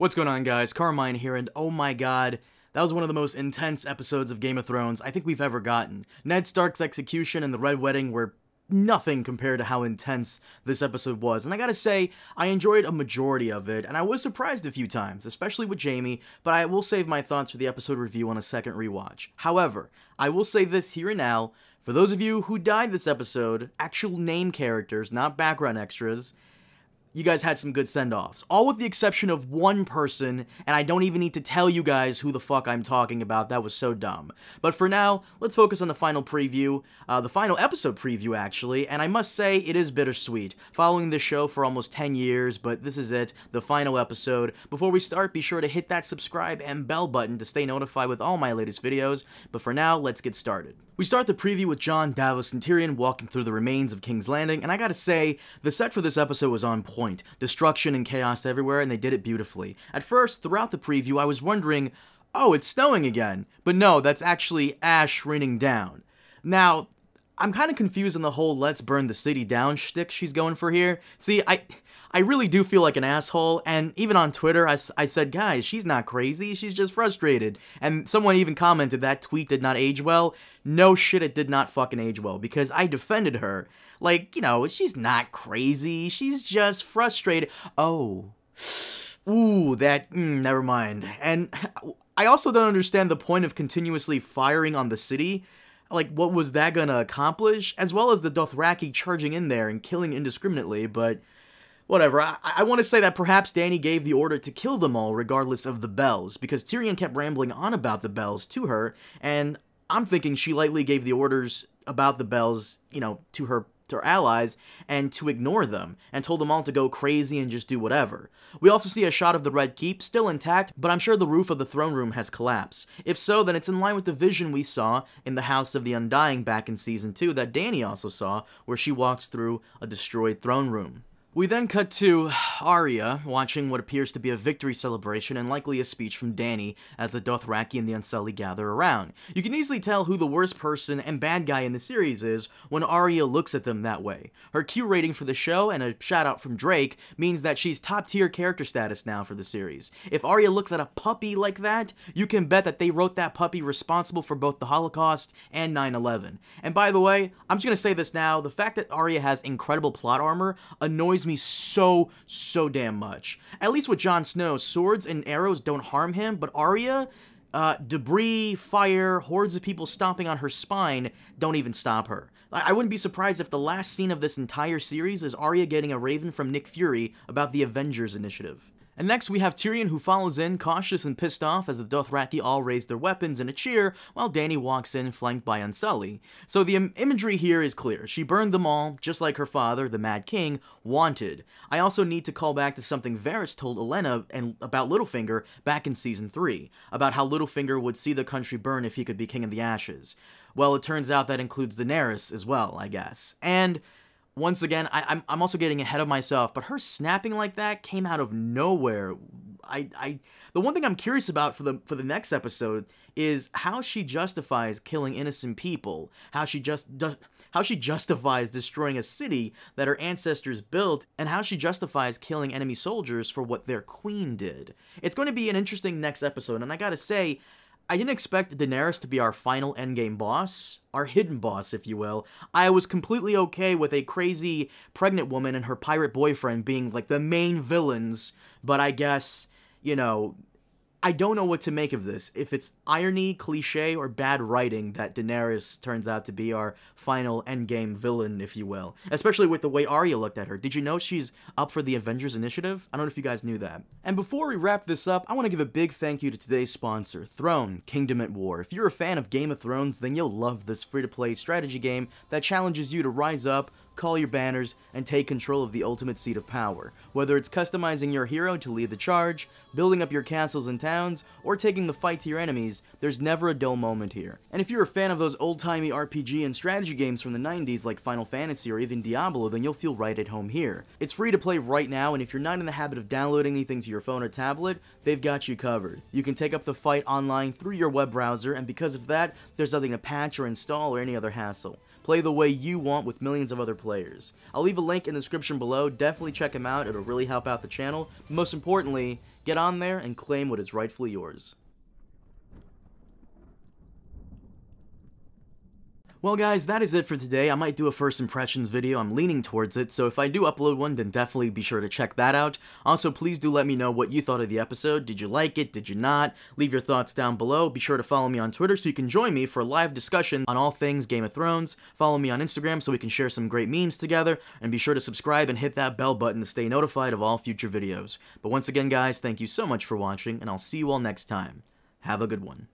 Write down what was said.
What's going on, guys? Carmine here, and oh my god, that was one of the most intense episodes of Game of Thrones I think we've ever gotten. Ned Stark's execution and the Red Wedding were nothing compared to how intense this episode was. And I gotta say, I enjoyed a majority of it, and I was surprised a few times, especially with Jaime, but I will save my thoughts for the episode review on a second rewatch. However, I will say this here and now, for those of you who died this episode, actual name characters, not background extras, you guys had some good send-offs. All with the exception of one person, and I don't even need to tell you guys who the fuck I'm talking about. That was so dumb. But for now, let's focus on the final preview, uh, the final episode preview, actually, and I must say, it is bittersweet. Following this show for almost 10 years, but this is it, the final episode. Before we start, be sure to hit that subscribe and bell button to stay notified with all my latest videos. But for now, let's get started. We start the preview with Jon, Davos, and Tyrion walking through the remains of King's Landing, and I gotta say, the set for this episode was on point. Destruction and chaos everywhere, and they did it beautifully. At first, throughout the preview, I was wondering, oh, it's snowing again. But no, that's actually ash raining down. Now, I'm kind of confused on the whole let's burn the city down shtick she's going for here. See, I... I really do feel like an asshole, and even on Twitter, I, I said, guys, she's not crazy, she's just frustrated. And someone even commented that tweet did not age well. No shit, it did not fucking age well, because I defended her. Like, you know, she's not crazy, she's just frustrated. Oh. Ooh, that, mm, never mind. And I also don't understand the point of continuously firing on the city like what was that gonna accomplish as well as the dothraki charging in there and killing indiscriminately but Whatever, I, I want to say that perhaps Dany gave the order to kill them all regardless of the bells, because Tyrion kept rambling on about the bells to her, and I'm thinking she likely gave the orders about the bells, you know, to her to her allies and to ignore them and told them all to go crazy and just do whatever. We also see a shot of the Red Keep still intact, but I'm sure the roof of the throne room has collapsed. If so, then it's in line with the vision we saw in the House of the Undying back in season 2 that Dany also saw where she walks through a destroyed throne room. We then cut to Arya watching what appears to be a victory celebration and likely a speech from Dany as the Dothraki and the Unsullied gather around. You can easily tell who the worst person and bad guy in the series is when Arya looks at them that way. Her Q rating for the show and a shout out from Drake means that she's top tier character status now for the series. If Arya looks at a puppy like that, you can bet that they wrote that puppy responsible for both the Holocaust and 9-11. And by the way, I'm just gonna say this now, the fact that Arya has incredible plot armor annoys annoys me so, so damn much. At least with Jon Snow, swords and arrows don't harm him, but Arya, uh, debris, fire, hordes of people stomping on her spine don't even stop her. I wouldn't be surprised if the last scene of this entire series is Arya getting a raven from Nick Fury about the Avengers Initiative. And next we have Tyrion who follows in, cautious and pissed off as the Dothraki all raise their weapons in a cheer, while Dany walks in flanked by Unsullied. So the Im imagery here is clear. She burned them all, just like her father, the Mad King, wanted. I also need to call back to something Varys told Olenna and about Littlefinger back in Season 3, about how Littlefinger would see the country burn if he could be King of the Ashes. Well, it turns out that includes Daenerys as well, I guess. And once again, I, I'm, I'm also getting ahead of myself, but her snapping like that came out of nowhere. I, I, the one thing I'm curious about for the for the next episode is how she justifies killing innocent people, how she just how she justifies destroying a city that her ancestors built, and how she justifies killing enemy soldiers for what their queen did. It's going to be an interesting next episode, and I gotta say, I didn't expect Daenerys to be our final endgame boss, our hidden boss, if you will. I was completely okay with a crazy pregnant woman and her pirate boyfriend being like the main villains, but I guess, you know, I don't know what to make of this. If it's irony, cliche, or bad writing that Daenerys turns out to be our final endgame villain, if you will. Especially with the way Arya looked at her. Did you know she's up for the Avengers Initiative? I don't know if you guys knew that. And before we wrap this up, I want to give a big thank you to today's sponsor, Throne Kingdom at War. If you're a fan of Game of Thrones, then you'll love this free-to-play strategy game that challenges you to rise up, call your banners, and take control of the ultimate seat of power. Whether it's customizing your hero to lead the charge, building up your castles and towns, or taking the fight to your enemies, there's never a dull moment here. And if you're a fan of those old-timey RPG and strategy games from the 90s like Final Fantasy or even Diablo, then you'll feel right at home here. It's free to play right now, and if you're not in the habit of downloading anything to your phone or tablet, they've got you covered. You can take up the fight online through your web browser, and because of that, there's nothing to patch or install or any other hassle. Play the way you want with millions of other players. I'll leave a link in the description below, definitely check them out, it'll really help out the channel. Most importantly, Get on there and claim what is rightfully yours. Well guys, that is it for today. I might do a first impressions video, I'm leaning towards it, so if I do upload one, then definitely be sure to check that out. Also, please do let me know what you thought of the episode. Did you like it? Did you not? Leave your thoughts down below. Be sure to follow me on Twitter so you can join me for a live discussion on all things Game of Thrones. Follow me on Instagram so we can share some great memes together, and be sure to subscribe and hit that bell button to stay notified of all future videos. But once again guys, thank you so much for watching, and I'll see you all next time. Have a good one.